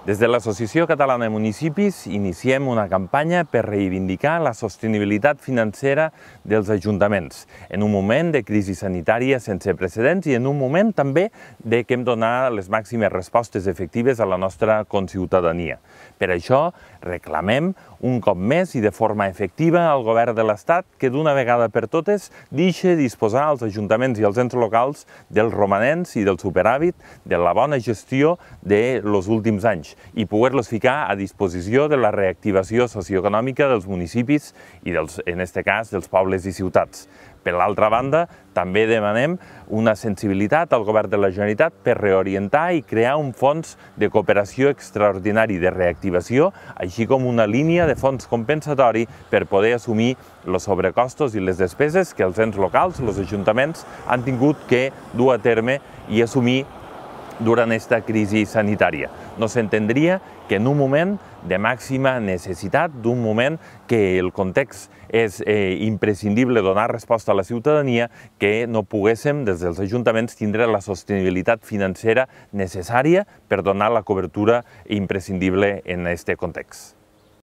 Des de l'Associació Catalana de Municipis iniciem una campanya per reivindicar la sostenibilitat financera dels ajuntaments en un moment de crisi sanitària sense precedents i en un moment també de que hem donar les màximes respostes efectives a la nostra conciutadania. Per això reclamem un cop més i de forma efectiva al govern de l'Estat que d'una vegada per totes deixi disposar als ajuntaments i als ens locals dels romanents i del superàvit de la bona gestió de los últims anys i poder-los ficar a disposició de la reactivació socioeconòmica dels municipis i, dels, en aquest cas, dels pobles i ciutats. Per l'altra banda, també demanem una sensibilitat al govern de la Generalitat per reorientar i crear un fons de cooperació extraordinari de reactivació, així com una línia de fons compensatori per poder assumir els sobrecostos i les despeses que els ens locals, els ajuntaments, han tingut que dur a terme i assumir durant aquesta crisi sanitària. No s'entendria que en un moment de màxima necessitat, d'un moment que el context és eh, imprescindible donar resposta a la ciutadania, que no poguéssim des dels ajuntaments tindre la sostenibilitat financera necessària per donar la cobertura imprescindible en aquest context.